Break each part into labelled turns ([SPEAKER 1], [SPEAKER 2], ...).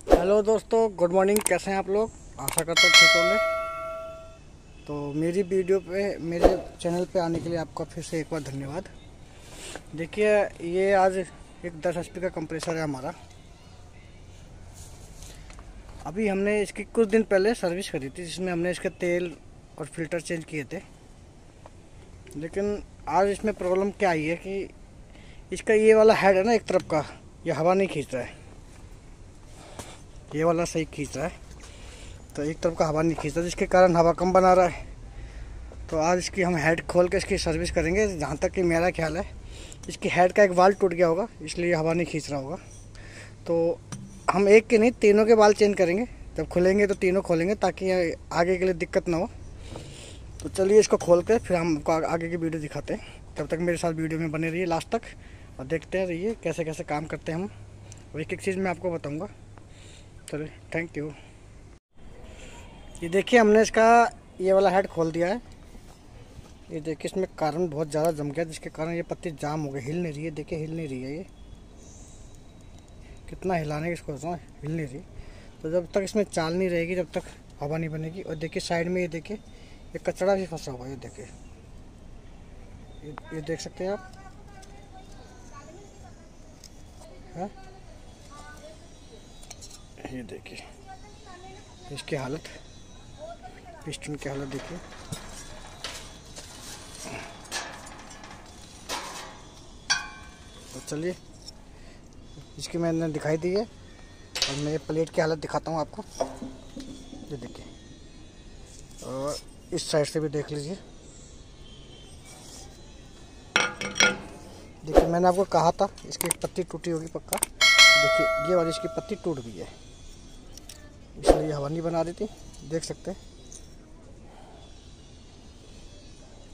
[SPEAKER 1] Hello दोस्तों, good morning. कैसे हैं आप लोग? आशा करता हूँ ठीक होंगे। तो मेरी वीडियो पे, मेरे चैनल पे आने के लिए आपका फिर से एक बार धन्यवाद। देखिए, ये आज एक दस एच का कंप्रेसर है हमारा। अभी हमने इसकी कुछ दिन पहले सर्विस करी थी, जिसमें हमने इसके तेल और फ़िल्टर चेंज किए थे। लेकिन आज इसमें प्रॉब्लम क्या आई है कि इसका ये वाला हेड है ना एक तरफ़ का, ये हवा नहीं खींच रहा है। ये वाला सही खींच रहा है। तो एक तरफ़ का हवा नहीं खींचता, जिसके कारण हवा कम बना रहा है। तो आज इसकी हम हेड खोल के इसकी सर्विस करेंगे, जहाँ तक कि मेरा ख्याल है। इसकी हेड का एक बाल टूट गया होगा, इसलिए हवा नहीं खींच रहा होगा। तो हम एक के नहीं, तीनों के बाल चेंज करेंगे। जब खुलेंगे तो तीनों खोलेंगे, ताकि आगे के लिए दिक्कत ना हो। तो चलिए इसको खोल कर फिर हम आपको आगे की वीडियो दिखाते हैं। तब तक मेरे साथ वीडियो में बने रहिए लास्ट तक, और देखते रहिए कैसे कैसे काम करते हैं हम। और एक एक चीज़ मैं आपको बताऊँगा। चलिए थैंक यू ये देखिए हमने इसका ये वाला हेड खोल दिया है। ये देखिए इसमें कारण बहुत ज़्यादा जम गया जिसके कारण ये पत्ती जाम हो गई हिल नहीं रही है। देखिए हिल नहीं रही है ये। कितना हिलाने की इसको हिल नहीं रही। तो जब तक इसमें चाल नहीं रहेगी जब तक हवा नहीं बनेगी। और देखिए साइड में ये देखिए ये कचरा भी फंसा हुआ है ये देखिए। ये, ये देख सकते हैं आप? है? ये देखिए। इसकी हालत, पिस्टन की हालत देखिए। तो चलिए, इसकी मैंने दिखाई दी है, और मैं प्लेट की हालत दिखाता हूँ आपको। ये देखिए, और इस साइड से भी देख लीजिए। देखिए, मैंने आपको कहा था, इसकी पत्ती टूटी होगी पक्का। देखिए, ये वाली इसकी पत्ती टूट गई है। इसलिए हवा नहीं बना थी देख सकते हैं।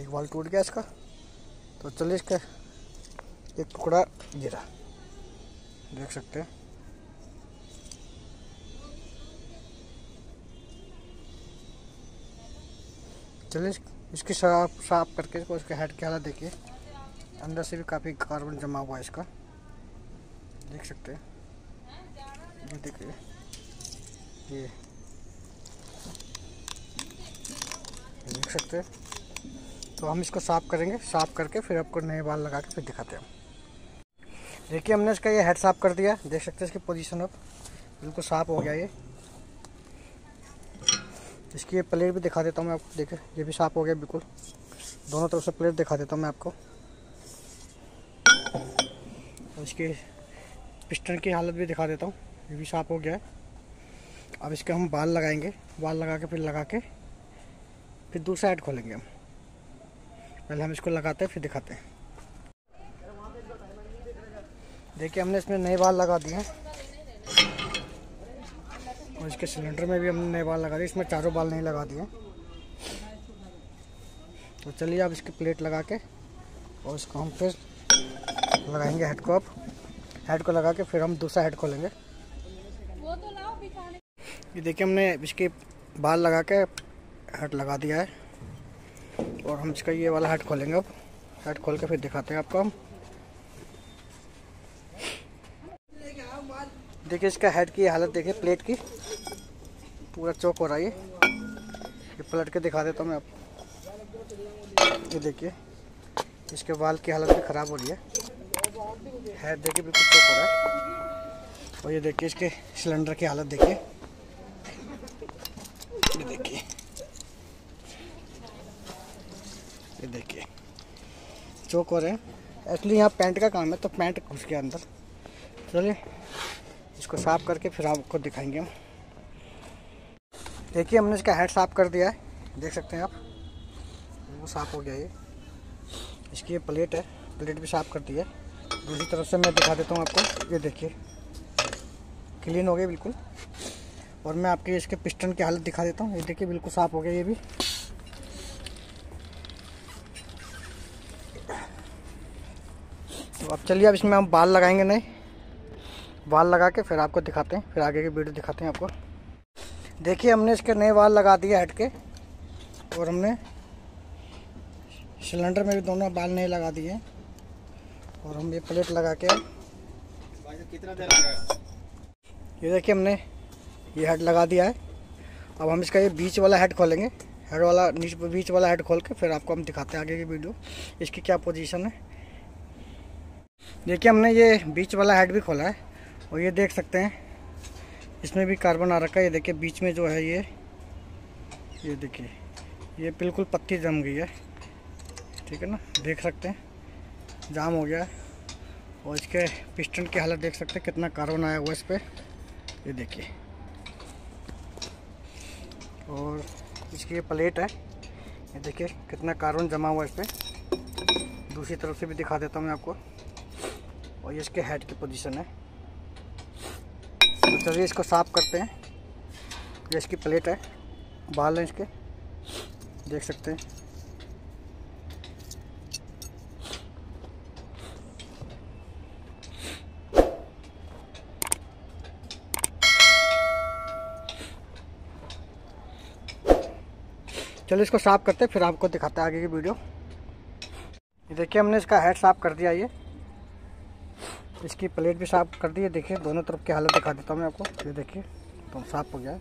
[SPEAKER 1] एक वाल टूट गया इसका। तो चलिए इसका एक टुकड़ा गिरा। देख सकते हैं। चलिए इसकी साफ़ साफ़ करके इसको, इसके हेड की हालत देखिए। अंदर से भी काफ़ी कार्बन जमा हुआ है इसका। देख सकते हैं। ये देखिए। ये। देख सकते हैं। तो हम इसको साफ़ करेंगे, साफ़ करके फिर आपको नए बाल लगा के फिर दिखाते हैं। देखिए, हमने इसका ये हेड साफ़ कर दिया। देख सकते हैं इसकी पोजीशन अब। बिल्कुल साफ़ हो गया ये। इसकी ये प्लेट भी दिखा देता हूँ मैं आपको। देखिए, ये भी साफ़ हो गया बिल्कुल। दोनों तरफ़ से प्लेट दिखा देता हूँ मैं आपको। और इसके पिस्टन की हालत भी दिखा देता हूँ। ये भी साफ़ हो गया है। अब इसके हम बाल लगाएँगे। बाल लगा के फिर लगा के फिर दूसरा हेड खोलेंगे हम। पहले हम इसको लगाते हैं, फिर दिखाते हैं। देखिए, हमने इसमें नए बाल लगा दिए हैं। और इसके सिलेंडर में भी हमने नए बाल लगा दिए। इसमें चारों बाल नहीं लगा दिए। तो चलिए आप इसकी प्लेट लगा के और इसको हम फिर लगाएँगे हेड को अब। हेड को लगा के फिर हम दूसरा हेड खोलेंगे। ये देखिए, हमने इसके बाल लगा के हेड लगा दिया है। और हम इसका ये वाला हेड खोलेंगे अब। हेड खोल के फिर दिखाते हैं आपको हम। देखिए, इसका हेड की हालत देखिए प्लेट की। पूरा चौक हो रहा है ये। पलट के दिखा देता हूँ मैं आपको। ये देखिए, इसके बाल की हालत भी ख़राब हो रही है। हेड देखिए, बिल्कुल चौक हो रहा है। और ये देखिए, इसके सिलेंडर की हालत देखिए ये देखिए ये देखिए। चौक रहे हैं एक्चुअली यहाँ पैंट का काम है तो पैंट घुस गया अंदर। चलिए, इसको साफ़ करके फिर आपको दिखाएँगे हम। देखिए, हमने इसका हेड साफ़ कर दिया है। देख सकते हैं आप। वो साफ़ हो गया ये। इसकी ये प्लेट है। प्लेट भी साफ़ कर दी है। दूसरी तरफ़ से मैं दिखा देता हूँ आपको। ये देखिए। क्लीन हो गया बिल्कुल। और मैं आपके इसके पिस्टन की हालत दिखा देता हूँ। ये देखिए, बिल्कुल साफ़ हो गया ये भी। अब चलिए, अब इसमें हम बाल लगाएँगे नहीं। बाल लगा के फिर आपको दिखाते हैं, फिर आगे की वीडियो दिखाते हैं आपको। देखिए, हमने इसके नए बाल लगा दिए हट के, और हमने सिलेंडर में भी दोनों बाल नए लगा दिए और हम ये प्लेट लगा के कितना देर ये देखिए, हमने ये हेड लगा दिया है। अब हम इसका ये बीच वाला हेड खोलेंगे। हेड वाला बीच वाला हेड खोल के फिर आपको हम दिखाते हैं आगे की वीडियो। इसकी क्या पोजीशन है? देखिए, हमने ये बीच वाला हेड भी खोला है और ये देख सकते हैं। इसमें भी कार्बन आ रखा है। ये देखिए, बीच में जो है ये ये देखिए, ये बिल्कुल पत्ती जम गई है। ठीक है ना? देख सकते हैं। जाम हो गया है। और इसके पिस्टन की हालत देख सकते हैं, कितना कार्बन आया हुआ इस पर ये देखिए। और इसकी ये प्लेट है। ये देखिए, कितना कार्बन जमा हुआ है इस पर दूसरी तरफ़ से भी दिखा देता हूँ मैं आपको। और ये इसके हेड की पोजीशन है। तो चलिए इसको साफ़ करते हैं। ये इसकी प्लेट है। बाल हैं इसके। देख सकते हैं। चलो इसको साफ़ करते हैं, फिर आपको दिखाते हैं आगे की वीडियो। देखिए, हमने इसका हेड साफ़ कर दिया, ये। इसकी प्लेट भी साफ़ कर दी। है देखिए, दोनों तरफ़ की हालत दिखा देता हूँ मैं आपको। ये देखिए तो साफ़ हो गया है।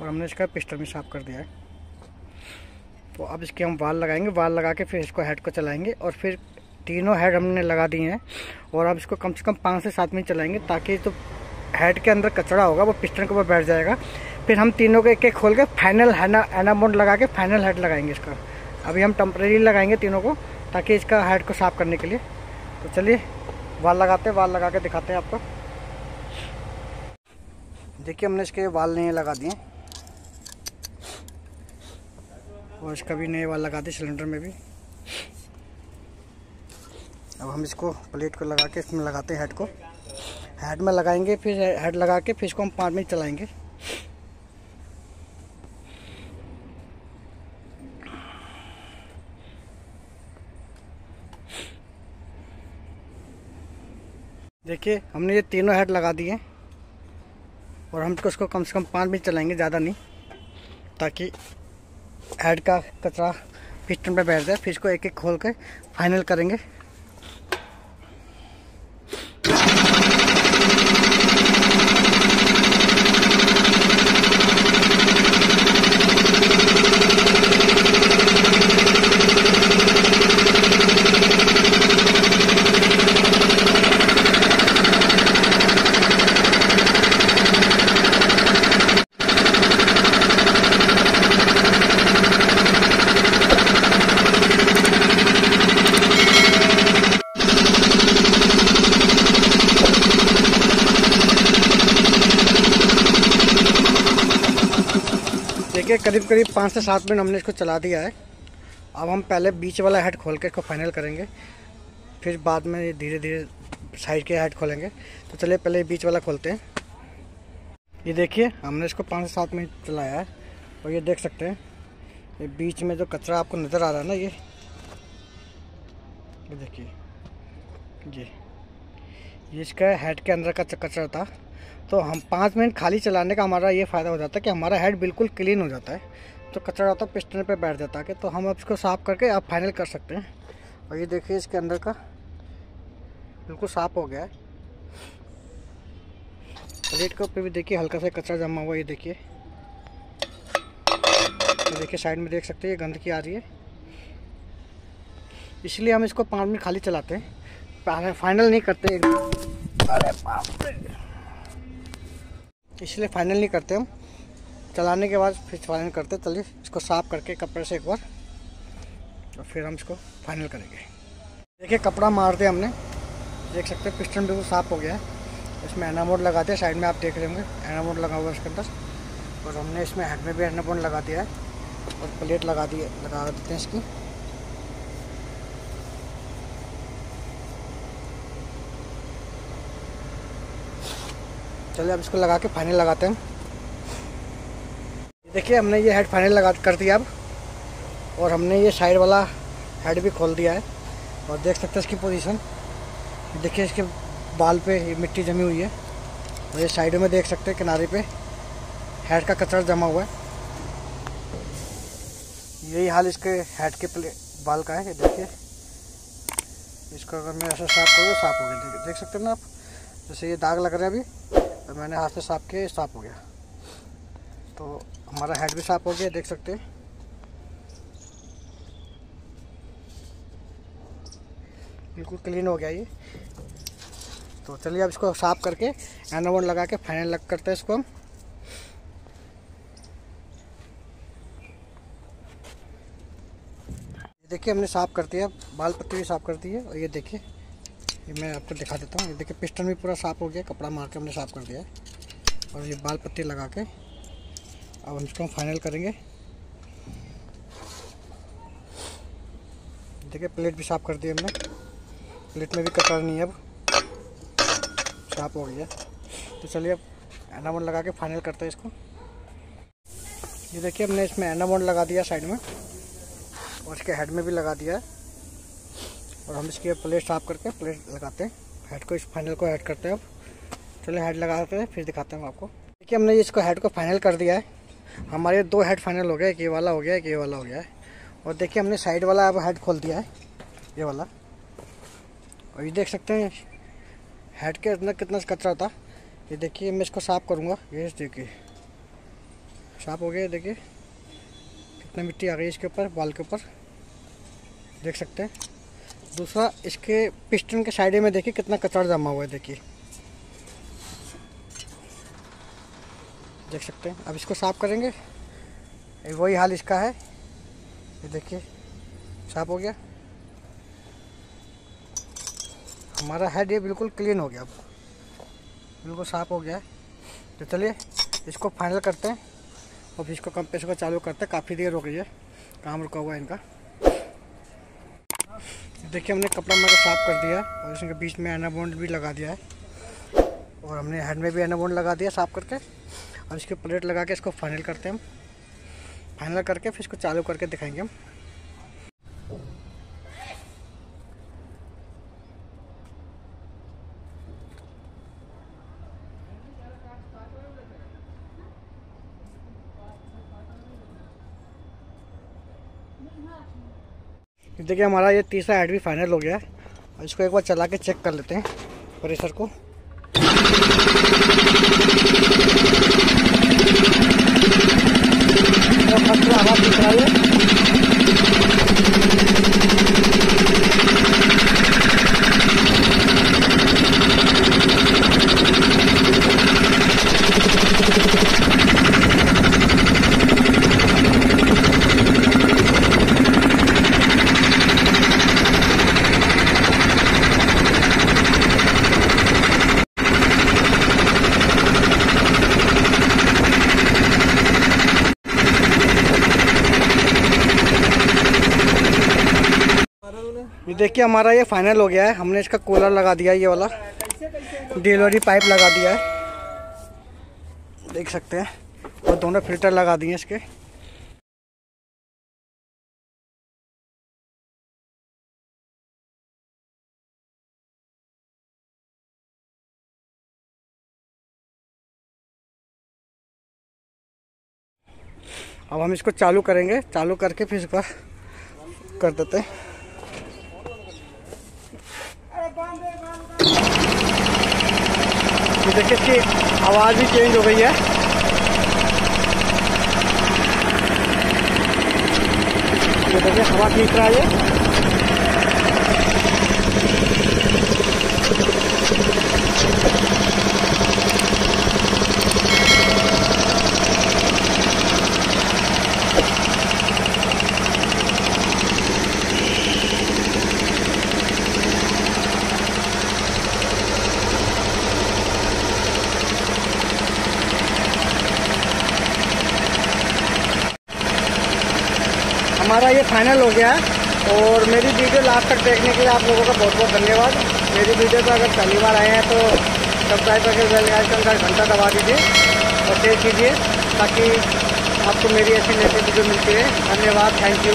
[SPEAKER 1] और हमने इसका पिस्टन भी साफ़ कर दिया है। तो अब इसके हम वाल लगाएँगे। वाल लगा के फिर इसको हेड को चलाएँगे और फिर तीनों हेड हमने लगा दिए हैं। और अब इसको कम से कम पाँच से सात मिनट चलाएँगे ताकि जो तो हेड के अंदर कचरा होगा, वो पिस्टन के ऊपर बैठ जाएगा। फिर हम तीनों को एक एक खोल के फाइनल एना मोड लगा के फाइनल हेड लगाएँगे इसका। अभी हम टेम्प्रेरी लगाएँगे तीनों को, ताकि इसका हेड को साफ़ करने के लिए। तो चलिए वाल लगाते हैं, वाल लगा के दिखाते हैं आपको। देखिए, हमने इसके वाल नए लगा दिए। और इसका भी नए वाल लगा दिए सिलेंडर में भी। अब हम इसको प्लेट को लगा के इसमें लगाते हैं हेड को। हेड में लगाएँगे, फिर हेड लगा के फिर इसको हम पाँच मिनट चलाएँगे। देखिए, हमने ये तीनों हेड लगा दिए। और हम इसको कम से कम पाँच मिनट चलाएँगे, ज़्यादा नहीं, ताकि हेड का कचरा पिस्टन पे बैठ जाए, फिर इसको एक एक खोल कर फाइनल करेंगे। देखिए, करीब करीब पाँच से सात मिनट हमने इसको चला दिया है। अब हम पहले बीच वाला हेड खोल के इसको फाइनल करेंगे। फिर बाद में धीरे धीरे साइड के हेड खोलेंगे। तो चलिए, पहले बीच वाला खोलते हैं। ये देखिए, हमने इसको पाँच से सात मिनट चलाया है। और ये देख सकते हैं, ये बीच में जो कचरा आपको नज़र आ रहा है ना, ये। ये देखिए ये ये इसका हेड के अंदर का कचरा था। तो हम पाँच मिनट खाली चलाने का हमारा ये फ़ायदा हो जाता है कि हमारा हेड बिल्कुल क्लीन हो जाता है। तो कचरा होता है पिस्टन पे बैठ जाता है तो हम अब इसको साफ़ करके आप फाइनल कर सकते हैं। और ये देखिए इसके अंदर का बिल्कुल साफ़ हो गया है। प्लेट के ऊपर भी देखिए हल्का सा कचरा जमा हुआ ये देखिए। तो देखिए साइड में देख सकते हैं, ये गंदगी आ रही है। इसलिए हम इसको पाँच मिनट खाली चलाते हैं। फाइनल नहीं करते। अरे बाप रे। इसलिए फाइनल नहीं करते हम। चलाने के बाद फिर फाइनल करते चलिए इसको साफ़ करके कपड़े से एक बार, और फिर हम इसको फाइनल करेंगे। देखिए, कपड़ा मार दिया हमने। देख सकते हैं पिस्टन बिल्कुल साफ़ हो गया है। इसमें एना मोड लगा दिया साइड में आप देख रहे होंगे एना मोड लगा हुआ है इसके अंदर। और हमने इसमें हेड में भी एना मोड लगा दिया है, और प्लेट लगा दी लगा देते हैं इसकी। चलिए अब इसको लगा के फाइनल लगाते हैं। देखिए, हमने ये हेड फाइनल लगा कर दिया अब। और हमने ये साइड वाला हेड भी खोल दिया है। और देख सकते हैं इसकी पोजीशन देखिए, इसके बाल पे मिट्टी जमी हुई है। और ये साइडों में देख सकते हैं किनारे पे हेड का कचरा जमा हुआ है। यही हाल इसके हेड के प्ले बाल का है। देखिए। इसको अगर मैं ऐसा साफ़ करूँ साफ़ हो गया। देख सकते हैं ना आप? जैसे ये दाग लग रहे हैं अभी। तो मैंने हाथ से साफ़ किया साफ़ हो गया। तो हमारा हेड भी साफ़ हो गया, देख सकते हैं। बिल्कुल क्लीन हो गया ये। तो चलिए अब इसको साफ़ करके एनावन लगा के फाइनल लग करते हैं इसको हम। देखिए, हमने साफ़ कर दिया, बाल पत्ती भी साफ़ कर दी है, और ये देखिए। ये मैं आपको दिखा देता हूँ। ये देखिए, पिस्टन भी पूरा साफ़ हो गया, कपड़ा मार के हमने साफ़ कर दिया और ये बाल पत्ती लगा के अब हम इसको फाइनल करेंगे। देखिए प्लेट भी साफ़ कर दी हमने। प्लेट में भी कटर नहीं है अब। साफ़ हो गया। तो चलिए, अब एनामोन लगा के फाइनल करते हैं इसको। ये देखिए, हमने इसमें एनामोन लगा दिया साइड में। और इसके हेड में भी लगा दिया है। और हम इसकी प्लेट साफ़ करके प्लेट लगाते हैं। हेड को इस फाइनल को ऐड करते हैं अब। चलो हेड लगाते हैं, फिर दिखाते हैं आपको। देखिए, हमने इसको हेड को फाइनल कर दिया है। हमारे दो हेड फाइनल हो गया एक ये वाला हो गया, एक ये वाला हो गया है। और देखिए, हमने साइड वाला अब हेड खोल दिया है, ये वाला। और ये देख सकते हैं हेड के अंदर कितना कचरा था ये देखिए, मैं इसको साफ़ करूँगा। ये देखिए, साफ़ हो गया, देखिए। कितना मिट्टी आ गई इसके ऊपर, बाल के ऊपर। देख सकते हैं। दूसरा, इसके पिस्टन के साइड में देखिए कितना कचरा जमा हुआ है, देखिए। देख सकते हैं। अब इसको साफ़ करेंगे। वही हाल इसका है। ये देखिए, साफ़ हो गया। हमारा हेड ये बिल्कुल क्लीन हो गया अब। बिल्कुल साफ़ हो गया है। तो चलिए, इसको फाइनल करते हैं। और इसको कंप्रेसर को चालू करते हैं। काफ़ी देर हो गई है। काम रुका हुआ है इनका। देखिए, हमने कपड़ा मेरे साफ़ कर दिया और इसके बीच में एना बोन्ड भी लगा दिया है। और हमने हेड में भी एना बोन्ड लगा दिया साफ़ करके। और इसकी प्लेट लगा के इसको फाइनल करते हैं हम। फाइनल करके फिर इसको चालू करके दिखाएँगे हम। देखिए हमारा ये तीसरा हेड भी फाइनल हो गया है। इसको एक बार चला के चेक कर लेते हैं प्रेशर को। तो देखिए हमारा ये फाइनल हो गया है। हमने इसका कूलर लगा दिया, ये वाला। डिलीवरी पाइप लगा दिया है। देख सकते हैं। और दोनों फ़िल्टर लगा दिए इसके। अब हम इसको चालू करेंगे। चालू करके फिर इसका कर देते हैं। देखिए इसकी आवाज़ भी चेंज हो गई है। ये देखिए हवा खींच रहा है। ये हमारा ये फाइनल हो गया है और मेरी वीडियो लास्ट तक देखने के लिए आप लोगों का बहुत बहुत धन्यवाद। मेरी वीडियो पर अगर पहली बार आए हैं तो सब्सक्राइब करके बेल आइकन का घंटा दबा दीजिए और शेयर कीजिए ताकि आपको मेरी ऐसी नेटिव वीडियो मिलती है धन्यवाद थैंक यू